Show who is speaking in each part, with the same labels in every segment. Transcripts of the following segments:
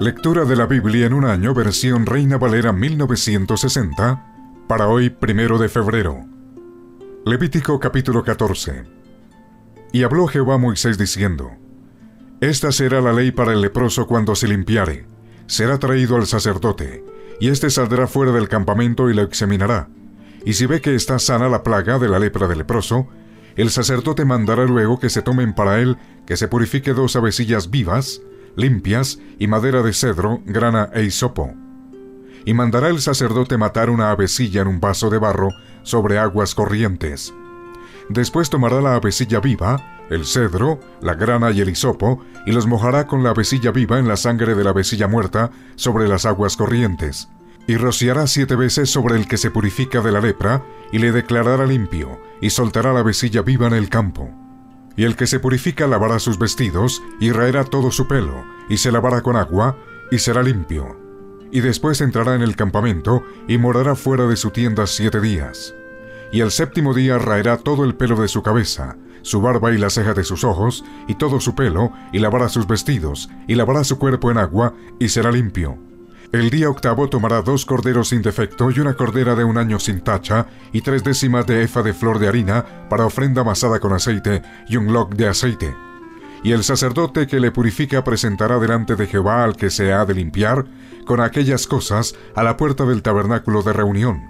Speaker 1: Lectura de la Biblia en un año, versión Reina Valera 1960, para hoy, primero de febrero. Levítico capítulo 14. Y habló Jehová Moisés diciendo, Esta será la ley para el leproso cuando se limpiare. Será traído al sacerdote, y éste saldrá fuera del campamento y lo examinará. Y si ve que está sana la plaga de la lepra del leproso, el sacerdote mandará luego que se tomen para él que se purifique dos avecillas vivas, limpias y madera de cedro, grana e hisopo. Y mandará el sacerdote matar una avecilla en un vaso de barro sobre aguas corrientes. Después tomará la avecilla viva, el cedro, la grana y el hisopo, y los mojará con la avecilla viva en la sangre de la avecilla muerta sobre las aguas corrientes. Y rociará siete veces sobre el que se purifica de la lepra, y le declarará limpio, y soltará la avecilla viva en el campo. Y el que se purifica lavará sus vestidos, y raerá todo su pelo, y se lavará con agua, y será limpio. Y después entrará en el campamento, y morará fuera de su tienda siete días. Y el séptimo día raerá todo el pelo de su cabeza, su barba y la ceja de sus ojos, y todo su pelo, y lavará sus vestidos, y lavará su cuerpo en agua, y será limpio. El día octavo tomará dos corderos sin defecto y una cordera de un año sin tacha y tres décimas de efa de flor de harina para ofrenda amasada con aceite y un log de aceite. Y el sacerdote que le purifica presentará delante de Jehová al que se ha de limpiar con aquellas cosas a la puerta del tabernáculo de reunión.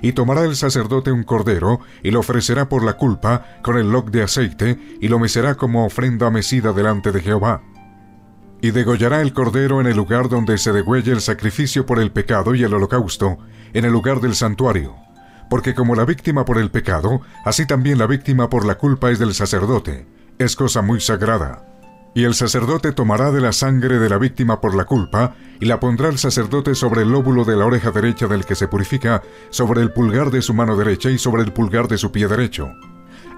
Speaker 1: Y tomará el sacerdote un cordero y lo ofrecerá por la culpa con el log de aceite y lo mecerá como ofrenda mecida delante de Jehová y degollará el cordero en el lugar donde se degüelle el sacrificio por el pecado y el holocausto, en el lugar del santuario. Porque como la víctima por el pecado, así también la víctima por la culpa es del sacerdote. Es cosa muy sagrada. Y el sacerdote tomará de la sangre de la víctima por la culpa, y la pondrá el sacerdote sobre el lóbulo de la oreja derecha del que se purifica, sobre el pulgar de su mano derecha y sobre el pulgar de su pie derecho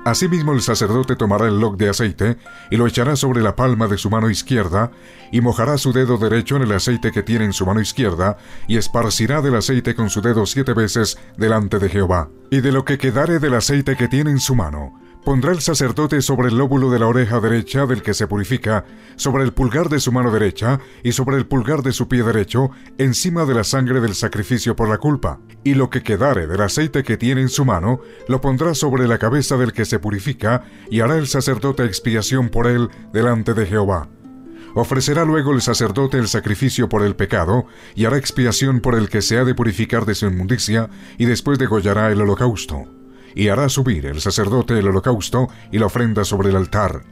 Speaker 1: Asimismo el sacerdote tomará el log de aceite y lo echará sobre la palma de su mano izquierda, y mojará su dedo derecho en el aceite que tiene en su mano izquierda, y esparcirá del aceite con su dedo siete veces delante de Jehová. Y de lo que quedare del aceite que tiene en su mano, Pondrá el sacerdote sobre el lóbulo de la oreja derecha del que se purifica, sobre el pulgar de su mano derecha y sobre el pulgar de su pie derecho, encima de la sangre del sacrificio por la culpa. Y lo que quedare del aceite que tiene en su mano, lo pondrá sobre la cabeza del que se purifica, y hará el sacerdote expiación por él delante de Jehová. Ofrecerá luego el sacerdote el sacrificio por el pecado, y hará expiación por el que se ha de purificar de su inmundicia, y después degollará el holocausto y hará subir el sacerdote el holocausto y la ofrenda sobre el altar.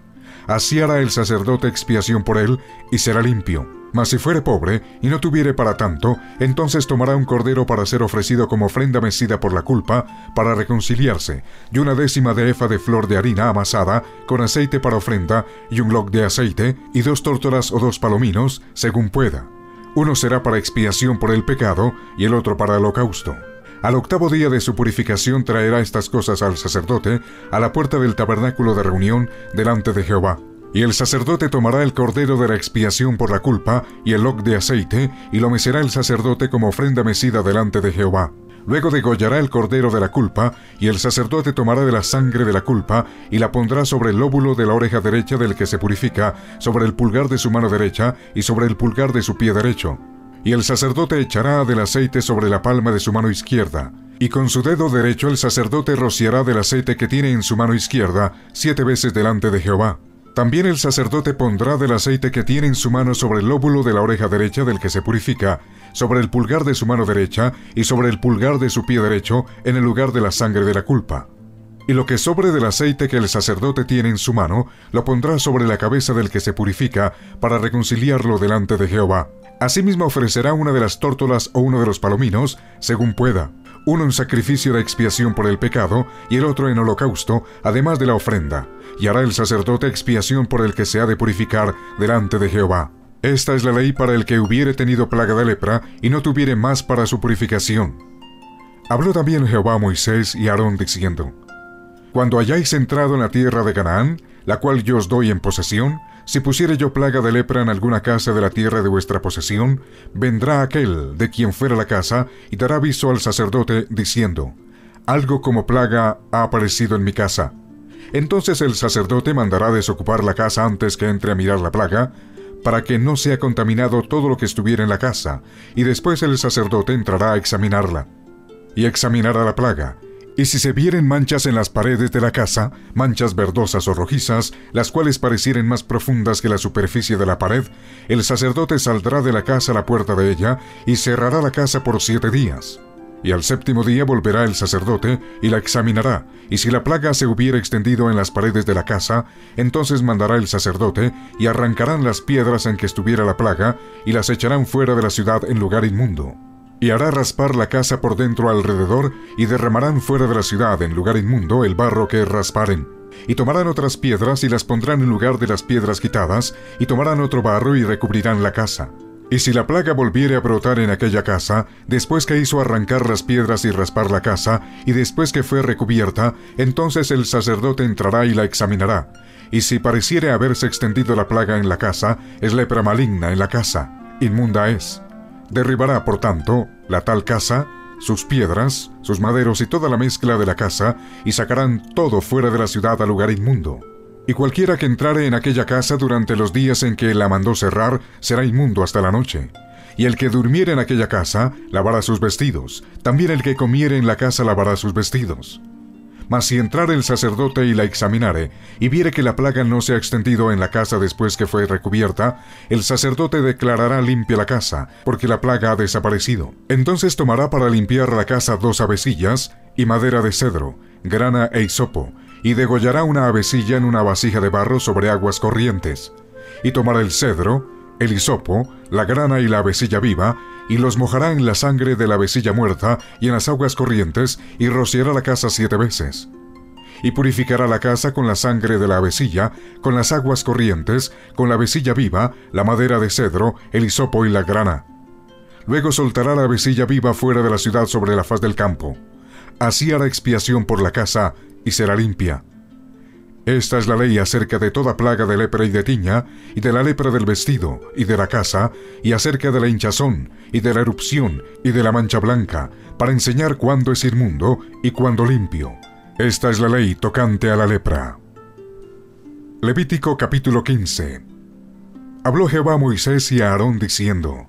Speaker 1: Así hará el sacerdote expiación por él, y será limpio. Mas si fuere pobre, y no tuviere para tanto, entonces tomará un cordero para ser ofrecido como ofrenda mecida por la culpa, para reconciliarse, y una décima de efa de flor de harina amasada, con aceite para ofrenda, y un log de aceite, y dos tórtolas o dos palominos, según pueda. Uno será para expiación por el pecado, y el otro para holocausto. Al octavo día de su purificación traerá estas cosas al sacerdote a la puerta del tabernáculo de reunión delante de Jehová. Y el sacerdote tomará el cordero de la expiación por la culpa y el loc de aceite, y lo mecerá el sacerdote como ofrenda mecida delante de Jehová. Luego degollará el cordero de la culpa, y el sacerdote tomará de la sangre de la culpa, y la pondrá sobre el lóbulo de la oreja derecha del que se purifica, sobre el pulgar de su mano derecha, y sobre el pulgar de su pie derecho y el sacerdote echará del aceite sobre la palma de su mano izquierda, y con su dedo derecho el sacerdote rociará del aceite que tiene en su mano izquierda siete veces delante de Jehová. También el sacerdote pondrá del aceite que tiene en su mano sobre el lóbulo de la oreja derecha del que se purifica, sobre el pulgar de su mano derecha y sobre el pulgar de su pie derecho en el lugar de la sangre de la culpa. Y lo que sobre del aceite que el sacerdote tiene en su mano, lo pondrá sobre la cabeza del que se purifica, para reconciliarlo delante de Jehová. Asimismo ofrecerá una de las tórtolas o uno de los palominos, según pueda, uno en sacrificio de expiación por el pecado y el otro en holocausto, además de la ofrenda, y hará el sacerdote expiación por el que se ha de purificar delante de Jehová. Esta es la ley para el que hubiere tenido plaga de lepra y no tuviere más para su purificación. Habló también Jehová a Moisés y a Aarón diciendo, Cuando hayáis entrado en la tierra de Canaán, la cual yo os doy en posesión, si pusiere yo plaga de lepra en alguna casa de la tierra de vuestra posesión, vendrá aquel de quien fuera la casa y dará aviso al sacerdote diciendo, Algo como plaga ha aparecido en mi casa. Entonces el sacerdote mandará desocupar la casa antes que entre a mirar la plaga, para que no sea contaminado todo lo que estuviera en la casa, y después el sacerdote entrará a examinarla. Y examinará la plaga, y si se vieren manchas en las paredes de la casa, manchas verdosas o rojizas, las cuales parecieren más profundas que la superficie de la pared, el sacerdote saldrá de la casa a la puerta de ella y cerrará la casa por siete días. Y al séptimo día volverá el sacerdote y la examinará, y si la plaga se hubiera extendido en las paredes de la casa, entonces mandará el sacerdote y arrancarán las piedras en que estuviera la plaga y las echarán fuera de la ciudad en lugar inmundo. Y hará raspar la casa por dentro alrededor y derramarán fuera de la ciudad en lugar inmundo el barro que rasparen. Y tomarán otras piedras y las pondrán en lugar de las piedras quitadas, y tomarán otro barro y recubrirán la casa. Y si la plaga volviere a brotar en aquella casa, después que hizo arrancar las piedras y raspar la casa, y después que fue recubierta, entonces el sacerdote entrará y la examinará. Y si pareciere haberse extendido la plaga en la casa, es lepra maligna en la casa, inmunda es. Derribará, por tanto, la tal casa, sus piedras, sus maderos y toda la mezcla de la casa, y sacarán todo fuera de la ciudad al lugar inmundo. Y cualquiera que entrare en aquella casa durante los días en que la mandó cerrar será inmundo hasta la noche. Y el que durmiere en aquella casa lavará sus vestidos, también el que comiere en la casa lavará sus vestidos. Mas si entrare el sacerdote y la examinare, y viere que la plaga no se ha extendido en la casa después que fue recubierta, el sacerdote declarará limpia la casa, porque la plaga ha desaparecido. Entonces tomará para limpiar la casa dos avecillas, y madera de cedro, grana e hisopo, y degollará una avecilla en una vasija de barro sobre aguas corrientes, y tomará el cedro, el hisopo, la grana y la avecilla viva, y los mojará en la sangre de la avecilla muerta y en las aguas corrientes, y rociará la casa siete veces. Y purificará la casa con la sangre de la avecilla, con las aguas corrientes, con la avecilla viva, la madera de cedro, el hisopo y la grana. Luego soltará la avecilla viva fuera de la ciudad sobre la faz del campo. Así hará expiación por la casa, y será limpia. Esta es la ley acerca de toda plaga de lepra y de tiña, y de la lepra del vestido, y de la casa, y acerca de la hinchazón, y de la erupción, y de la mancha blanca, para enseñar cuándo es inmundo y cuándo limpio. Esta es la ley tocante a la lepra. Levítico capítulo 15 Habló Jehová a Moisés y a Aarón diciendo,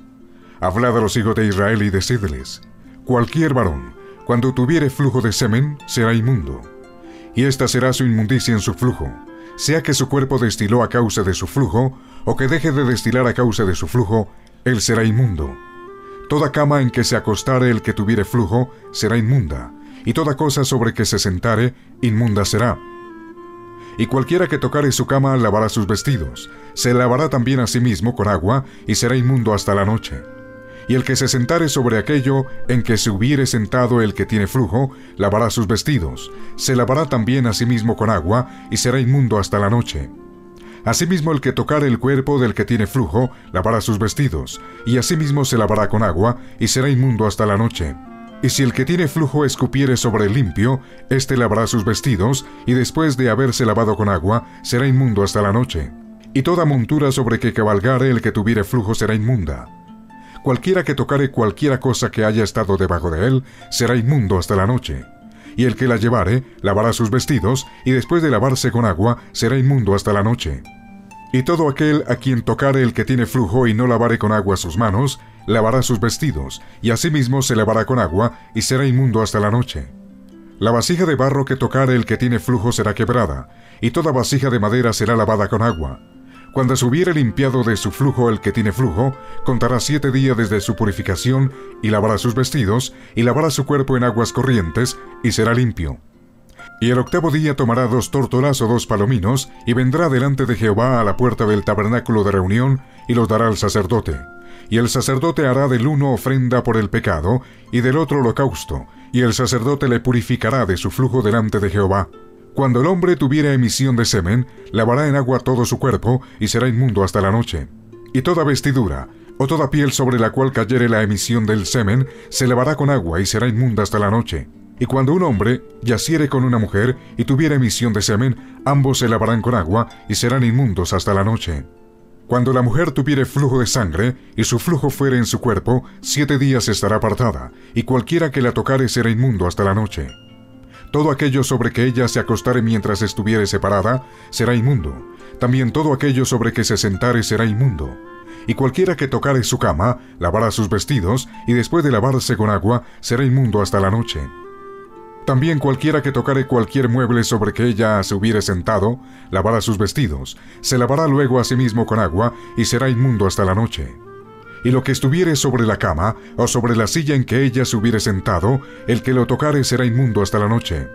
Speaker 1: Hablad a los hijos de Israel y decidles, cualquier varón, cuando tuviere flujo de semen, será inmundo y esta será su inmundicia en su flujo, sea que su cuerpo destiló a causa de su flujo, o que deje de destilar a causa de su flujo, él será inmundo. Toda cama en que se acostare el que tuviere flujo será inmunda, y toda cosa sobre que se sentare, inmunda será. Y cualquiera que tocare su cama lavará sus vestidos, se lavará también a sí mismo con agua, y será inmundo hasta la noche y el que se sentare sobre aquello en que se hubiere sentado el que tiene flujo, lavará sus vestidos, se lavará también a sí mismo con agua, y será inmundo hasta la noche. Asimismo el que tocare el cuerpo del que tiene flujo, lavará sus vestidos, y asimismo se lavará con agua, y será inmundo hasta la noche. Y si el que tiene flujo escupiere sobre el limpio, éste lavará sus vestidos, y después de haberse lavado con agua, será inmundo hasta la noche. Y toda montura sobre que cabalgare el que tuviere flujo será inmunda. Cualquiera que tocare cualquiera cosa que haya estado debajo de él, será inmundo hasta la noche. Y el que la llevare, lavará sus vestidos, y después de lavarse con agua, será inmundo hasta la noche. Y todo aquel a quien tocare el que tiene flujo y no lavare con agua sus manos, lavará sus vestidos, y asimismo se lavará con agua, y será inmundo hasta la noche. La vasija de barro que tocare el que tiene flujo será quebrada, y toda vasija de madera será lavada con agua cuando se hubiere limpiado de su flujo el que tiene flujo, contará siete días desde su purificación, y lavará sus vestidos, y lavará su cuerpo en aguas corrientes, y será limpio. Y el octavo día tomará dos tórtolas o dos palominos, y vendrá delante de Jehová a la puerta del tabernáculo de reunión, y los dará al sacerdote. Y el sacerdote hará del uno ofrenda por el pecado, y del otro holocausto, y el sacerdote le purificará de su flujo delante de Jehová. Cuando el hombre tuviera emisión de semen, lavará en agua todo su cuerpo y será inmundo hasta la noche. Y toda vestidura, o toda piel sobre la cual cayere la emisión del semen, se lavará con agua y será inmunda hasta la noche. Y cuando un hombre yaciere con una mujer y tuviera emisión de semen, ambos se lavarán con agua y serán inmundos hasta la noche. Cuando la mujer tuviere flujo de sangre y su flujo fuere en su cuerpo, siete días estará apartada, y cualquiera que la tocare será inmundo hasta la noche. Todo aquello sobre que ella se acostare mientras estuviere separada, será inmundo. También todo aquello sobre que se sentare será inmundo. Y cualquiera que tocare su cama, lavará sus vestidos, y después de lavarse con agua, será inmundo hasta la noche. También cualquiera que tocare cualquier mueble sobre que ella se hubiere sentado, lavará sus vestidos, se lavará luego a sí mismo con agua, y será inmundo hasta la noche y lo que estuviere sobre la cama o sobre la silla en que ella se hubiere sentado, el que lo tocare será inmundo hasta la noche.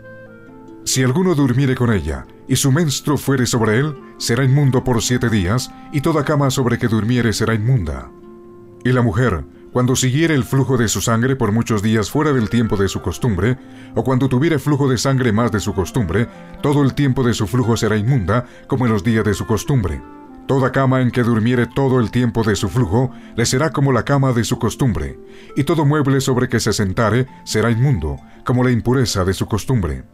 Speaker 1: Si alguno durmiere con ella, y su menstruo fuere sobre él, será inmundo por siete días, y toda cama sobre que durmiere será inmunda. Y la mujer, cuando siguiere el flujo de su sangre por muchos días fuera del tiempo de su costumbre, o cuando tuviere flujo de sangre más de su costumbre, todo el tiempo de su flujo será inmunda, como en los días de su costumbre. Toda cama en que durmiere todo el tiempo de su flujo le será como la cama de su costumbre, y todo mueble sobre que se sentare será inmundo, como la impureza de su costumbre.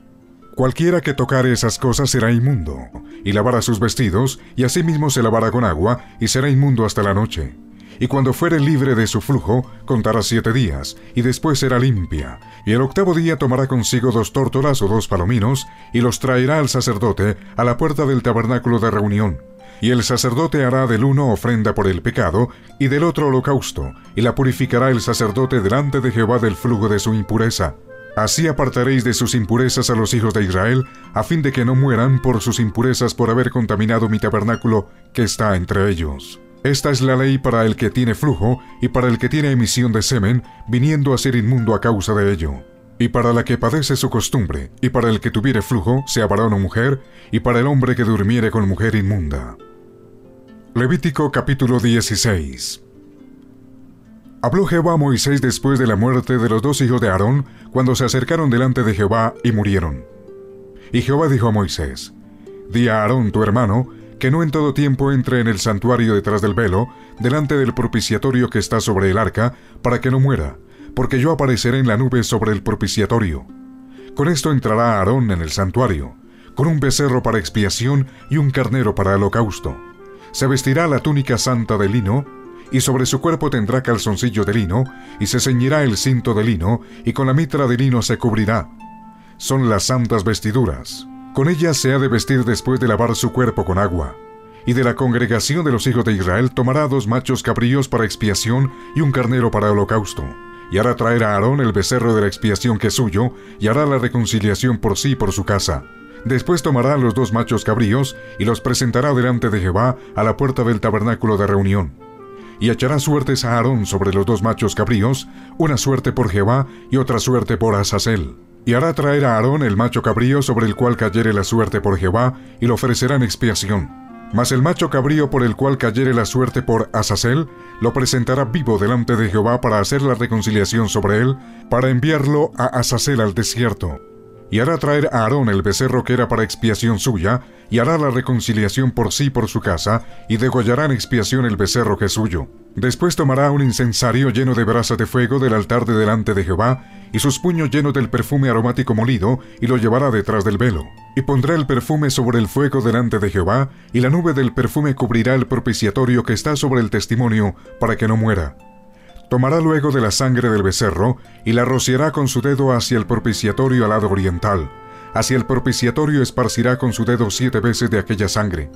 Speaker 1: Cualquiera que tocare esas cosas será inmundo, y lavará sus vestidos, y asimismo se lavará con agua, y será inmundo hasta la noche. Y cuando fuere libre de su flujo, contará siete días, y después será limpia. Y el octavo día tomará consigo dos tórtolas o dos palominos, y los traerá al sacerdote a la puerta del tabernáculo de reunión y el sacerdote hará del uno ofrenda por el pecado y del otro holocausto, y la purificará el sacerdote delante de Jehová del flujo de su impureza. Así apartaréis de sus impurezas a los hijos de Israel, a fin de que no mueran por sus impurezas por haber contaminado mi tabernáculo que está entre ellos. Esta es la ley para el que tiene flujo y para el que tiene emisión de semen, viniendo a ser inmundo a causa de ello y para la que padece su costumbre, y para el que tuviere flujo, sea varón o mujer, y para el hombre que durmiere con mujer inmunda. Levítico capítulo 16 Habló Jehová a Moisés después de la muerte de los dos hijos de Aarón, cuando se acercaron delante de Jehová y murieron. Y Jehová dijo a Moisés, Di a Aarón tu hermano, que no en todo tiempo entre en el santuario detrás del velo, delante del propiciatorio que está sobre el arca, para que no muera, porque yo apareceré en la nube sobre el propiciatorio. Con esto entrará Aarón en el santuario, con un becerro para expiación y un carnero para holocausto se vestirá la túnica santa de lino, y sobre su cuerpo tendrá calzoncillo de lino, y se ceñirá el cinto de lino, y con la mitra de lino se cubrirá. Son las santas vestiduras. Con ellas se ha de vestir después de lavar su cuerpo con agua. Y de la congregación de los hijos de Israel tomará dos machos cabríos para expiación y un carnero para holocausto. Y hará traer a Aarón el becerro de la expiación que es suyo, y hará la reconciliación por sí y por su casa Después tomará los dos machos cabríos y los presentará delante de Jehová a la puerta del tabernáculo de reunión. Y echará suertes a Aarón sobre los dos machos cabríos, una suerte por Jehová y otra suerte por Azazel. Y hará traer a Aarón el macho cabrío sobre el cual cayere la suerte por Jehová, y lo ofrecerá en expiación. Mas el macho cabrío por el cual cayere la suerte por Azazel, lo presentará vivo delante de Jehová para hacer la reconciliación sobre él, para enviarlo a Azazel al desierto y hará traer a Aarón el becerro que era para expiación suya, y hará la reconciliación por sí por su casa, y degollará en expiación el becerro que es suyo. Después tomará un incensario lleno de brasas de fuego del altar de delante de Jehová, y sus puños llenos del perfume aromático molido, y lo llevará detrás del velo. Y pondrá el perfume sobre el fuego delante de Jehová, y la nube del perfume cubrirá el propiciatorio que está sobre el testimonio, para que no muera. Tomará luego de la sangre del becerro y la rociará con su dedo hacia el propiciatorio al lado oriental. Hacia el propiciatorio esparcirá con su dedo siete veces de aquella sangre.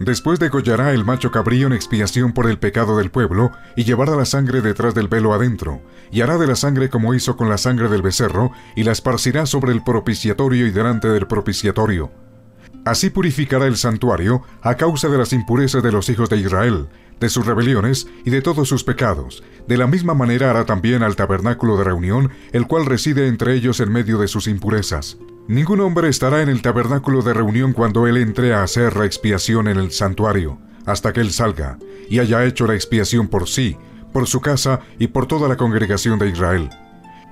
Speaker 1: Después degollará el macho cabrío en expiación por el pecado del pueblo, y llevará la sangre detrás del velo adentro, y hará de la sangre como hizo con la sangre del becerro, y la esparcirá sobre el propiciatorio y delante del propiciatorio. Así purificará el santuario a causa de las impurezas de los hijos de Israel, de sus rebeliones y de todos sus pecados. De la misma manera hará también al tabernáculo de reunión, el cual reside entre ellos en medio de sus impurezas. Ningún hombre estará en el tabernáculo de reunión cuando él entre a hacer la expiación en el santuario, hasta que él salga, y haya hecho la expiación por sí, por su casa y por toda la congregación de Israel.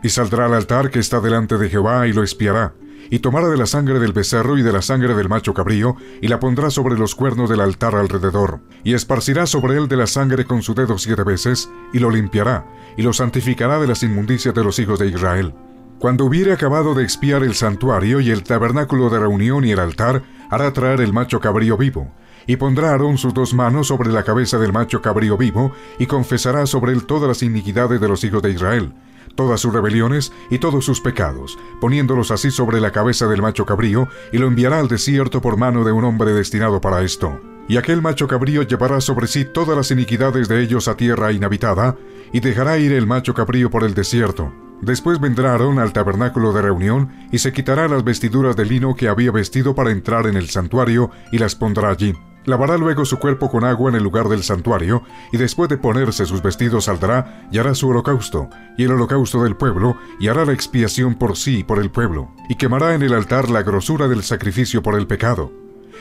Speaker 1: Y saldrá al altar que está delante de Jehová y lo espiará, y tomará de la sangre del becerro y de la sangre del macho cabrío, y la pondrá sobre los cuernos del altar alrededor, y esparcirá sobre él de la sangre con su dedo siete veces, y lo limpiará, y lo santificará de las inmundicias de los hijos de Israel. Cuando hubiere acabado de expiar el santuario y el tabernáculo de reunión y el altar, hará traer el macho cabrío vivo, y pondrá Aarón sus dos manos sobre la cabeza del macho cabrío vivo, y confesará sobre él todas las iniquidades de los hijos de Israel, todas sus rebeliones y todos sus pecados, poniéndolos así sobre la cabeza del macho cabrío, y lo enviará al desierto por mano de un hombre destinado para esto. Y aquel macho cabrío llevará sobre sí todas las iniquidades de ellos a tierra inhabitada, y dejará ir el macho cabrío por el desierto. Después vendrá Aarón al tabernáculo de reunión y se quitará las vestiduras de lino que había vestido para entrar en el santuario y las pondrá allí. Lavará luego su cuerpo con agua en el lugar del santuario, y después de ponerse sus vestidos saldrá y hará su holocausto, y el holocausto del pueblo, y hará la expiación por sí y por el pueblo, y quemará en el altar la grosura del sacrificio por el pecado.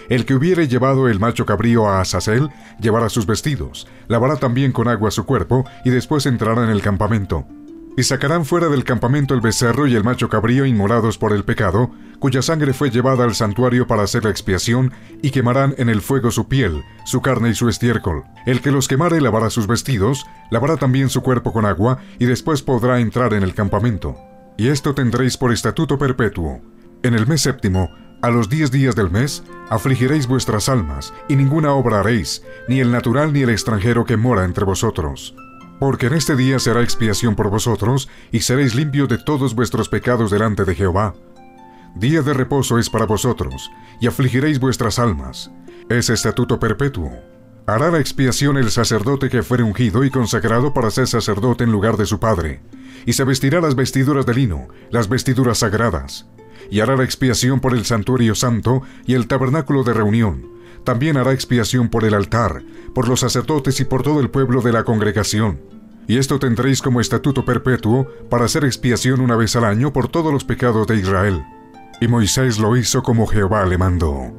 Speaker 1: El que hubiere llevado el macho cabrío a Azazel, llevará sus vestidos, lavará también con agua su cuerpo, y después entrará en el campamento. Y sacarán fuera del campamento el becerro y el macho cabrío inmolados por el pecado, cuya sangre fue llevada al santuario para hacer la expiación, y quemarán en el fuego su piel, su carne y su estiércol. El que los quemare lavará sus vestidos, lavará también su cuerpo con agua, y después podrá entrar en el campamento. Y esto tendréis por estatuto perpetuo. En el mes séptimo, a los diez días del mes, afligiréis vuestras almas, y ninguna obra haréis, ni el natural ni el extranjero que mora entre vosotros porque en este día será expiación por vosotros, y seréis limpios de todos vuestros pecados delante de Jehová. Día de reposo es para vosotros, y afligiréis vuestras almas. Es estatuto perpetuo. Hará la expiación el sacerdote que fuere ungido y consagrado para ser sacerdote en lugar de su padre, y se vestirá las vestiduras de lino, las vestiduras sagradas, y hará la expiación por el santuario santo y el tabernáculo de reunión, también hará expiación por el altar, por los sacerdotes y por todo el pueblo de la congregación. Y esto tendréis como estatuto perpetuo para hacer expiación una vez al año por todos los pecados de Israel. Y Moisés lo hizo como Jehová le mandó.